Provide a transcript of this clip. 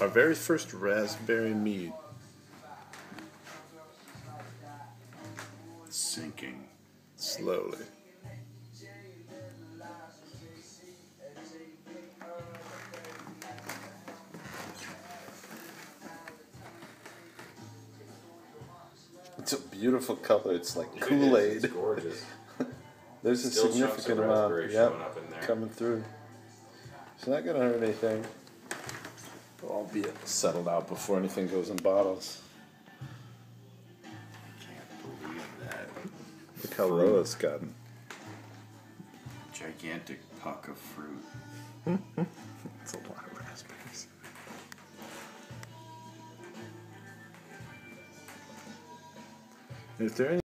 Our very first raspberry mead. Sinking. Slowly. It's a beautiful color. It's like Kool It's Aid. gorgeous. There's a Still chunks significant of amount. raspberry Yep, showing up in there. coming through. It's not gonna hurt anything. Albeit settled out before anything goes in bottles. Can't believe that. Look how low it's gotten. Gigantic puck of fruit. It's a lot of raspberries. If there any